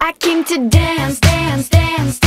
I, came to dance, dance, dance.